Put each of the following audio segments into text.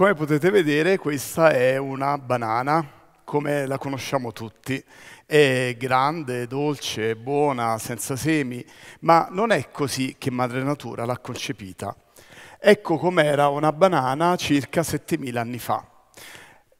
Come potete vedere questa è una banana, come la conosciamo tutti. È grande, dolce, buona, senza semi, ma non è così che Madre Natura l'ha concepita. Ecco com'era una banana circa 7000 anni fa.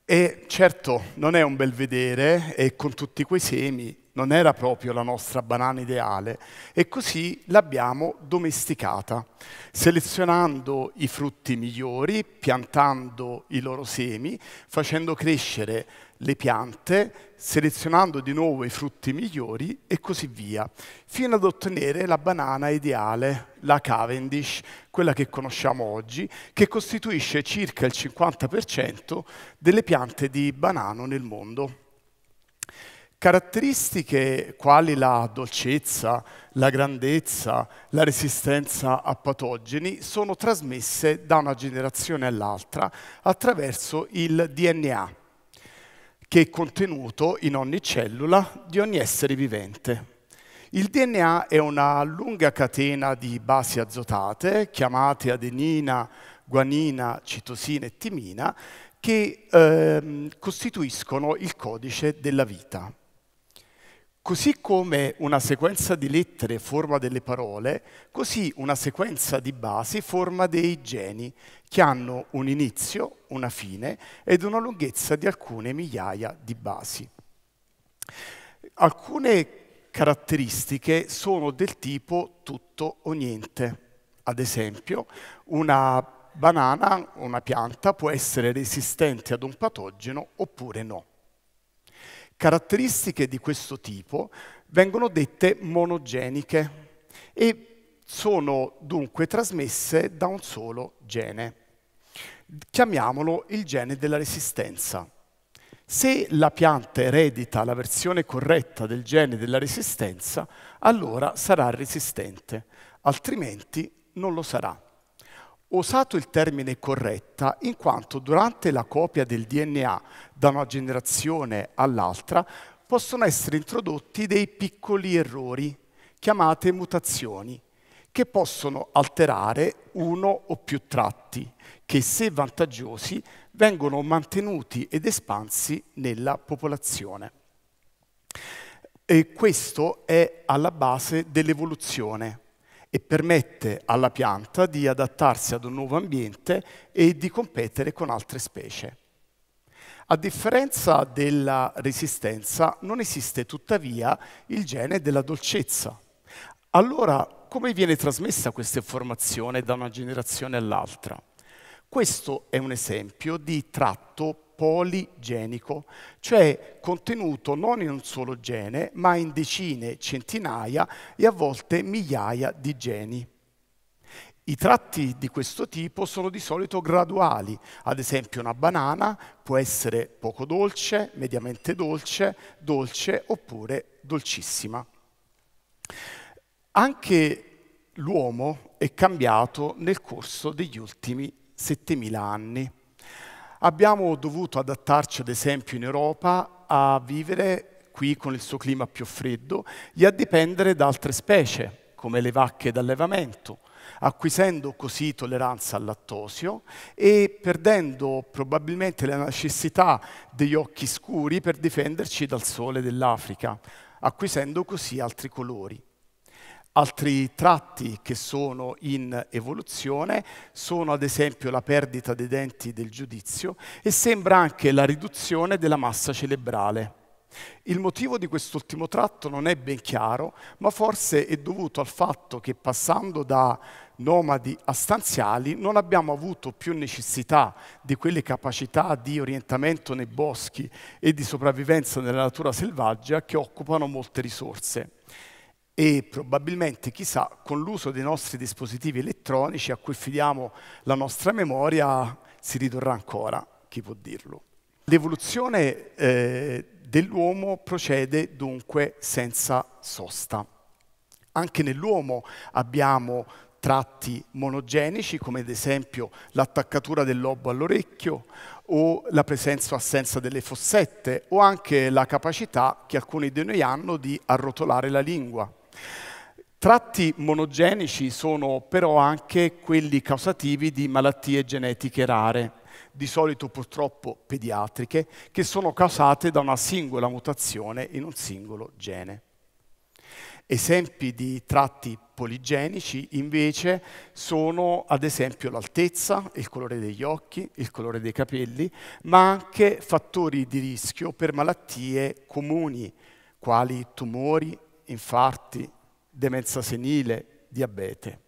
E certo non è un bel vedere e con tutti quei semi non era proprio la nostra banana ideale e così l'abbiamo domesticata, selezionando i frutti migliori, piantando i loro semi, facendo crescere le piante, selezionando di nuovo i frutti migliori e così via, fino ad ottenere la banana ideale, la Cavendish, quella che conosciamo oggi, che costituisce circa il 50% delle piante di banano nel mondo. Caratteristiche quali la dolcezza, la grandezza, la resistenza a patogeni sono trasmesse da una generazione all'altra attraverso il DNA, che è contenuto in ogni cellula di ogni essere vivente. Il DNA è una lunga catena di basi azotate, chiamate adenina, guanina, citosina e timina, che eh, costituiscono il codice della vita. Così come una sequenza di lettere forma delle parole, così una sequenza di basi forma dei geni che hanno un inizio, una fine ed una lunghezza di alcune migliaia di basi. Alcune caratteristiche sono del tipo tutto o niente. Ad esempio, una banana, una pianta, può essere resistente ad un patogeno oppure no. Caratteristiche di questo tipo vengono dette monogeniche e sono dunque trasmesse da un solo gene. Chiamiamolo il gene della resistenza. Se la pianta eredita la versione corretta del gene della resistenza, allora sarà resistente, altrimenti non lo sarà usato il termine corretta in quanto durante la copia del DNA da una generazione all'altra possono essere introdotti dei piccoli errori, chiamate mutazioni, che possono alterare uno o più tratti, che se vantaggiosi vengono mantenuti ed espansi nella popolazione. E questo è alla base dell'evoluzione e permette alla pianta di adattarsi ad un nuovo ambiente e di competere con altre specie. A differenza della resistenza, non esiste tuttavia il gene della dolcezza. Allora, come viene trasmessa questa informazione da una generazione all'altra? Questo è un esempio di tratto poligenico, cioè contenuto non in un solo gene, ma in decine, centinaia e a volte migliaia di geni. I tratti di questo tipo sono di solito graduali, ad esempio una banana può essere poco dolce, mediamente dolce, dolce oppure dolcissima. Anche l'uomo è cambiato nel corso degli ultimi 7000 anni. Abbiamo dovuto adattarci, ad esempio, in Europa a vivere qui con il suo clima più freddo e a dipendere da altre specie, come le vacche d'allevamento, acquisendo così tolleranza al lattosio e perdendo probabilmente la necessità degli occhi scuri per difenderci dal sole dell'Africa, acquisendo così altri colori. Altri tratti che sono in evoluzione sono ad esempio la perdita dei denti del giudizio e sembra anche la riduzione della massa cerebrale. Il motivo di quest'ultimo tratto non è ben chiaro, ma forse è dovuto al fatto che passando da nomadi a stanziali non abbiamo avuto più necessità di quelle capacità di orientamento nei boschi e di sopravvivenza nella natura selvaggia che occupano molte risorse e probabilmente, chissà, con l'uso dei nostri dispositivi elettronici a cui fidiamo la nostra memoria si ridurrà ancora, chi può dirlo. L'evoluzione eh, dell'uomo procede dunque senza sosta. Anche nell'uomo abbiamo tratti monogenici, come ad esempio l'attaccatura del lobo all'orecchio o la presenza o assenza delle fossette o anche la capacità che alcuni di noi hanno di arrotolare la lingua. Tratti monogenici sono però anche quelli causativi di malattie genetiche rare, di solito purtroppo pediatriche, che sono causate da una singola mutazione in un singolo gene. Esempi di tratti poligenici invece sono ad esempio l'altezza, il colore degli occhi, il colore dei capelli, ma anche fattori di rischio per malattie comuni, quali tumori, infarti, demenza senile, diabete.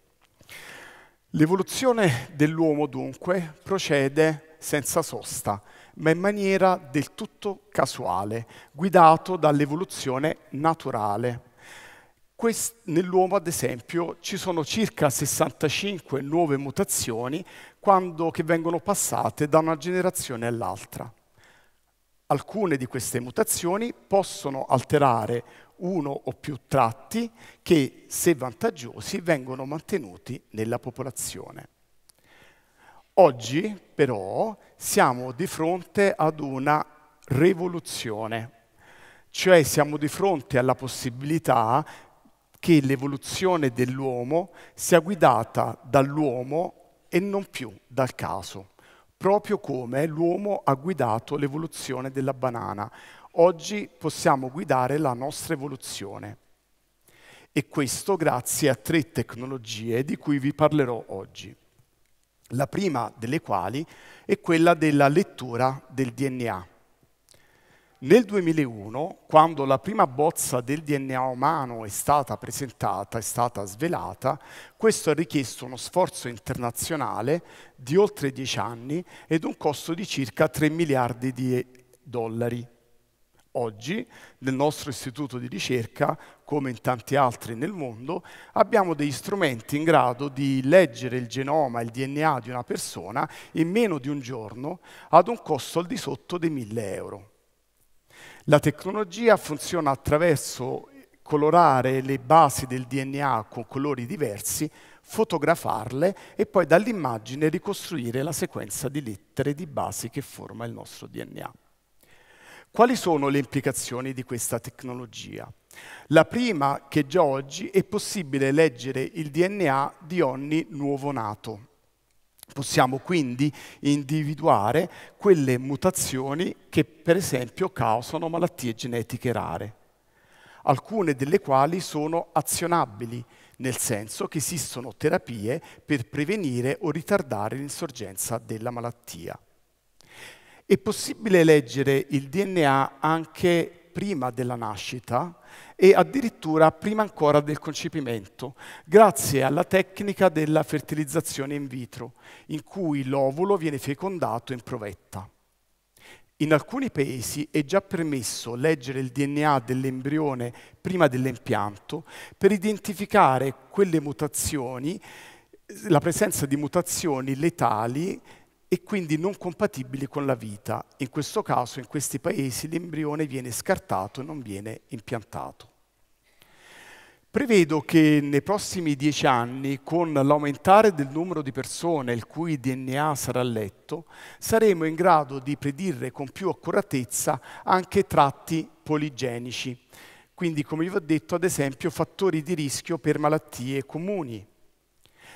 L'evoluzione dell'uomo dunque procede senza sosta, ma in maniera del tutto casuale, guidato dall'evoluzione naturale. Quest- nell'uomo, ad esempio, ci sono circa 65 nuove mutazioni quando, che vengono passate da una generazione all'altra. Alcune di queste mutazioni possono alterare uno o più tratti che, se vantaggiosi, vengono mantenuti nella popolazione. Oggi, però, siamo di fronte ad una rivoluzione, cioè siamo di fronte alla possibilità che l'evoluzione dell'uomo sia guidata dall'uomo e non più dal caso, proprio come l'uomo ha guidato l'evoluzione della banana Oggi possiamo guidare la nostra evoluzione e questo grazie a tre tecnologie di cui vi parlerò oggi. La prima delle quali è quella della lettura del DNA. Nel 2001, quando la prima bozza del DNA umano è stata presentata, è stata svelata, questo ha richiesto uno sforzo internazionale di oltre dieci anni ed un costo di circa 3 miliardi di dollari. Oggi, nel nostro istituto di ricerca, come in tanti altri nel mondo, abbiamo degli strumenti in grado di leggere il genoma, il DNA di una persona in meno di un giorno ad un costo al di sotto dei 1000 euro. La tecnologia funziona attraverso colorare le basi del DNA con colori diversi, fotografarle e poi dall'immagine ricostruire la sequenza di lettere di basi che forma il nostro DNA. Quali sono le implicazioni di questa tecnologia? La prima, che già oggi è possibile leggere il DNA di ogni nuovo nato. Possiamo quindi individuare quelle mutazioni che per esempio causano malattie genetiche rare, alcune delle quali sono azionabili, nel senso che esistono terapie per prevenire o ritardare l'insorgenza della malattia. È possibile leggere il DNA anche prima della nascita e addirittura prima ancora del concepimento, grazie alla tecnica della fertilizzazione in vitro, in cui l'ovulo viene fecondato in provetta. In alcuni paesi è già permesso leggere il DNA dell'embrione prima dell'impianto per identificare quelle mutazioni, la presenza di mutazioni letali e quindi non compatibili con la vita. In questo caso, in questi paesi, l'embrione viene scartato e non viene impiantato. Prevedo che nei prossimi dieci anni, con l'aumentare del numero di persone il cui DNA sarà letto, saremo in grado di predire con più accuratezza anche tratti poligenici. Quindi, come vi ho detto, ad esempio, fattori di rischio per malattie comuni,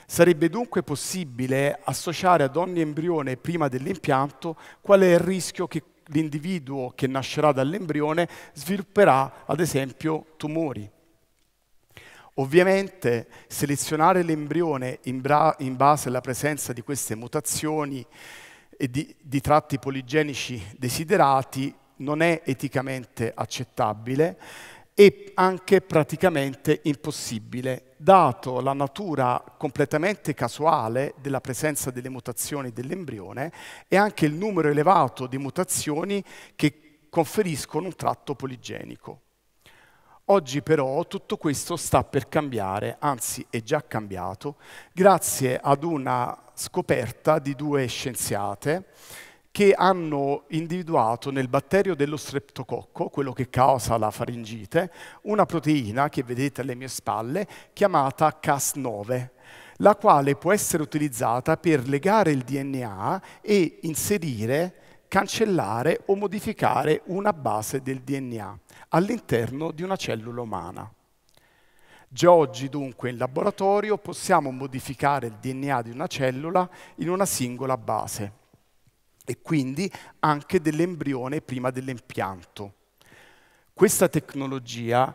Sarebbe dunque possibile associare ad ogni embrione prima dell'impianto qual è il rischio che l'individuo che nascerà dall'embrione svilupperà, ad esempio, tumori. Ovviamente selezionare l'embrione in, in, base alla presenza di queste mutazioni e di, di tratti poligenici desiderati non è eticamente accettabile e anche praticamente impossibile, dato la natura completamente casuale della presenza delle mutazioni dell'embrione e anche il numero elevato di mutazioni che conferiscono un tratto poligenico. Oggi però tutto questo sta per cambiare, anzi è già cambiato, grazie ad una scoperta di due scienziate che hanno individuato nel batterio dello streptococco, quello che causa la faringite, una proteina che vedete alle mie spalle chiamata Cas9, la quale può essere utilizzata per legare il DNA e inserire, cancellare o modificare una base del DNA all'interno di una cellula umana. Già oggi dunque in laboratorio possiamo modificare il DNA di una cellula in una singola base. E quindi anche dell'embrione prima dell'impianto. Questa tecnologia,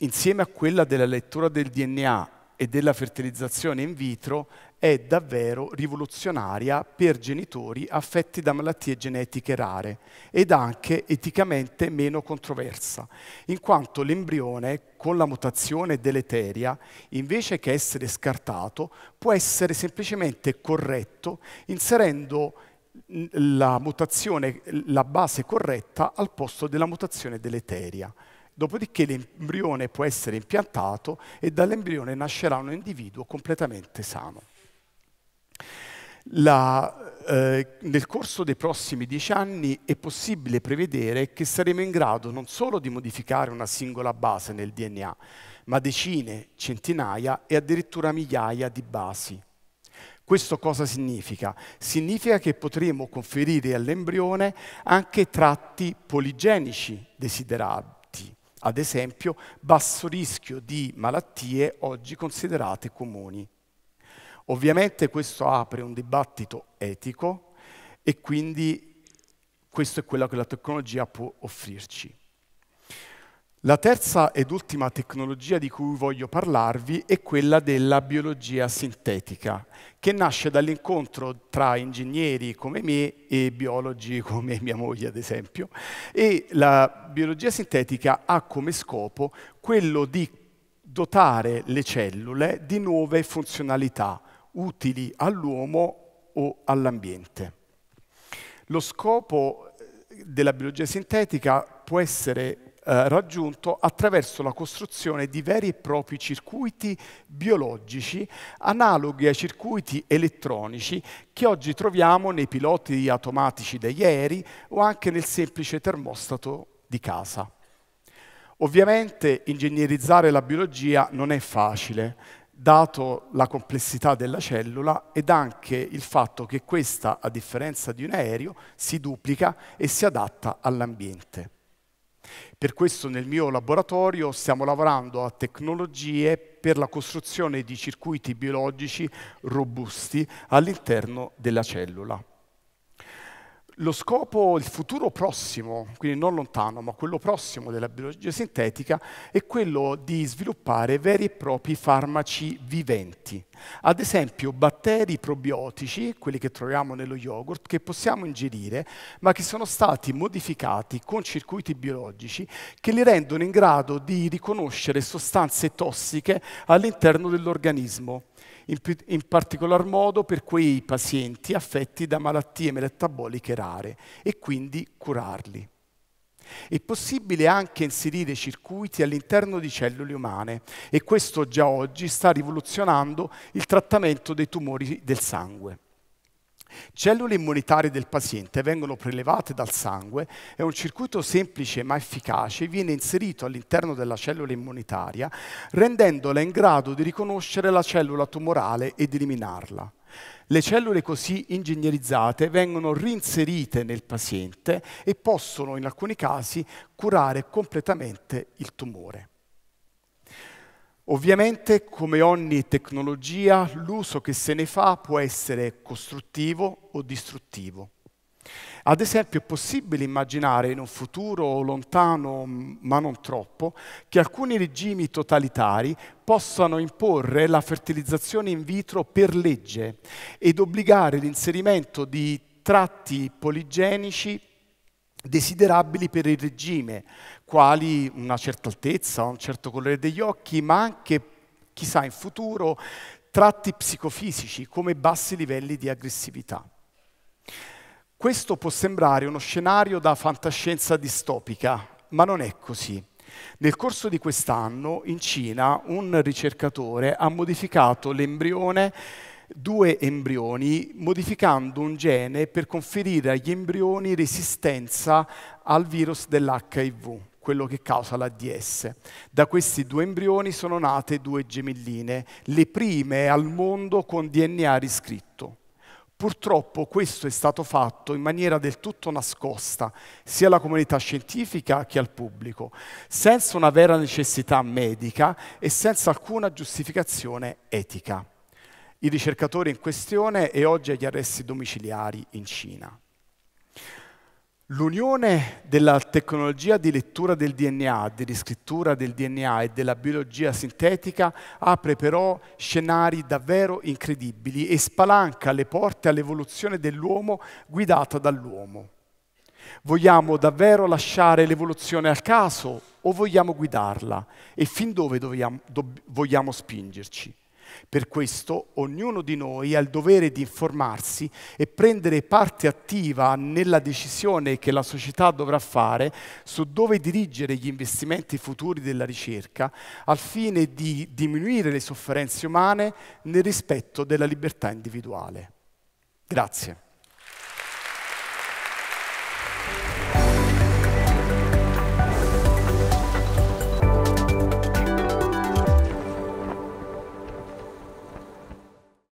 insieme a quella della lettura del DNA e della fertilizzazione in vitro, è davvero rivoluzionaria per genitori affetti da malattie genetiche rare ed anche eticamente meno controversa, in quanto l'embrione con la mutazione deleteria, invece che essere scartato, può essere semplicemente corretto inserendo la mutazione, la base corretta al posto della mutazione deleteria. Dopodiché l'embrione può essere impiantato e dall'embrione nascerà un individuo completamente sano. La, eh, nel corso dei prossimi dieci anni è possibile prevedere che saremo in grado non solo di modificare una singola base nel DNA, ma decine, centinaia e addirittura migliaia di basi. Questo cosa significa? Significa che potremo conferire all'embrione anche tratti poligenici desiderati, ad esempio basso rischio di malattie oggi considerate comuni. Ovviamente questo apre un dibattito etico e quindi questo è quello che la tecnologia può offrirci. La terza ed ultima tecnologia di cui voglio parlarvi è quella della biologia sintetica, che nasce dall'incontro tra ingegneri come me e biologi come mia moglie, ad esempio. E la biologia sintetica ha come scopo quello di dotare le cellule di nuove funzionalità utili all'uomo o all'ambiente. Lo scopo della biologia sintetica può essere eh, raggiunto attraverso la costruzione di veri e propri circuiti biologici analoghi ai circuiti elettronici che oggi troviamo nei piloti automatici degli aerei o anche nel semplice termostato di casa. Ovviamente ingegnerizzare la biologia non è facile, dato la complessità della cellula ed anche il fatto che questa, a differenza di un aereo, si duplica e si adatta all'ambiente. Per questo nel mio laboratorio stiamo lavorando a tecnologie per la costruzione di circuiti biologici robusti all'interno della cellula. Lo scopo, il futuro prossimo, quindi non lontano, ma quello prossimo della biologia sintetica, è quello di sviluppare veri e propri farmaci viventi. Ad esempio batteri probiotici, quelli che troviamo nello yogurt, che possiamo ingerire, ma che sono stati modificati con circuiti biologici che li rendono in grado di riconoscere sostanze tossiche all'interno dell'organismo in, in particolar modo per quei pazienti affetti da malattie metaboliche rare e quindi curarli. È possibile anche inserire circuiti all'interno di cellule umane e questo già oggi sta rivoluzionando il trattamento dei tumori del sangue. Cellule immunitarie del paziente vengono prelevate dal sangue e un circuito semplice ma efficace viene inserito all'interno della cellula immunitaria, rendendola in grado di riconoscere la cellula tumorale ed eliminarla. Le cellule così ingegnerizzate vengono reinserite nel paziente e possono in alcuni casi curare completamente il tumore. Ovviamente, come ogni tecnologia, l'uso che se ne fa può essere costruttivo o distruttivo. Ad esempio, è possibile immaginare in un futuro lontano, ma non troppo, che alcuni regimi totalitari possano imporre la fertilizzazione in vitro per legge ed obbligare l'inserimento di tratti poligenici desiderabili per il regime, quali una certa altezza, un certo colore degli occhi, ma anche, chissà, in futuro tratti psicofisici come bassi livelli di aggressività. Questo può sembrare uno scenario da fantascienza distopica, ma non è così. Nel corso di quest'anno in Cina un ricercatore ha modificato l'embrione due embrioni modificando un gene per conferire agli embrioni resistenza al virus dell'HIV, quello che causa l'ADS. Da questi due embrioni sono nate due gemelline, le prime al mondo con DNA riscritto. Purtroppo questo è stato fatto in maniera del tutto nascosta, sia alla comunità scientifica che al pubblico, senza una vera necessità medica e senza alcuna giustificazione etica. Il ricercatore in questione è oggi agli arresti domiciliari in Cina. L'unione della tecnologia di lettura del DNA, di riscrittura del DNA e della biologia sintetica apre però scenari davvero incredibili e spalanca le porte all'evoluzione dell'uomo guidata dall'uomo. Vogliamo davvero lasciare l'evoluzione al caso o vogliamo guidarla? E fin dove dobbiamo, do, vogliamo spingerci? Per questo ognuno di noi ha il dovere di informarsi e prendere parte attiva nella decisione che la società dovrà fare su dove dirigere gli investimenti futuri della ricerca al fine di diminuire le sofferenze umane nel rispetto della libertà individuale. Grazie.